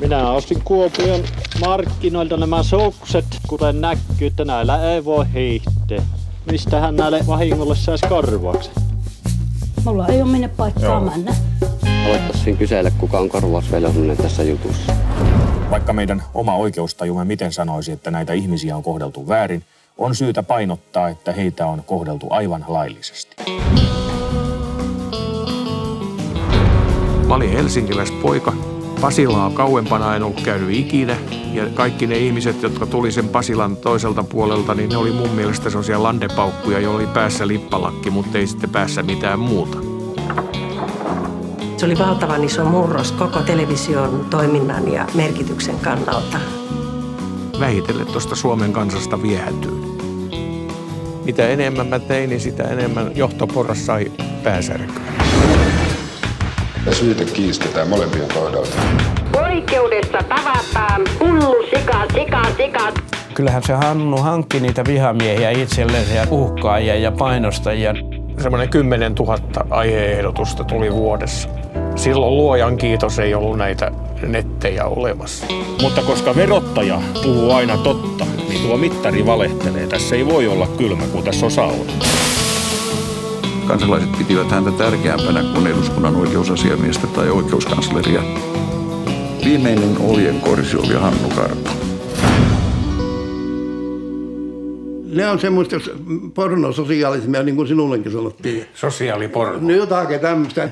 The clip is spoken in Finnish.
Minä ostin Kuopion markkinoilta nämä sukset, kuten näkyy, että näillä ei voi hiihtää. Mistähän näille vahingolle saisi korvauksen? Mulla ei ole minne paikkaa Joo. mennä. Aloittaisin kysellä, kuka on korvausvelvollinen tässä jutussa. Vaikka meidän oma oikeustajumme miten sanoisi, että näitä ihmisiä on kohdeltu väärin, on syytä painottaa, että heitä on kohdeltu aivan laillisesti. Mä olin helsinkiläispoika. Pasilaa kauempana en ollut käynyt ikinä. Ja kaikki ne ihmiset, jotka tuli sen Pasilan toiselta puolelta, niin ne oli mun mielestä sellaisia landepaukkuja, joilla oli päässä lippalakki, mutta ei sitten päässä mitään muuta. Se oli valtavan iso murros koko television toiminnan ja merkityksen kannalta. Vähitellen tuosta Suomen kansasta viehätyin. Mitä enemmän mä tein, niin sitä enemmän johtoporras sai pääsärkyä. Ja syyte kiistetään molempien kohdalta. Oikeudessa tavataan hullu sika, sika, sika. Kyllähän se Hannu hankki niitä vihamiehiä itselleen ja uhkaajia ja painostajia. Semmoinen 10 000 aiheehdotusta tuli vuodessa. Silloin luojan kiitos ei ollut näitä nettejä olemassa. Mutta koska verottaja puhuu aina totta, niin tuo mittari valehtelee. Tässä ei voi olla kylmä, kun tässä on sauna. Kansalaiset pitivät häntä tärkeämpänä kuin eduskunnan oikeusasiamiestä tai oikeuskansleria. Viimeinen oljenkorsi oli Hannu Karpo. Ne on semmoista pornososiaalismia, niin kuin sinullekin sanottiin. Sosiaaliporno. No jotakin tämmöistä.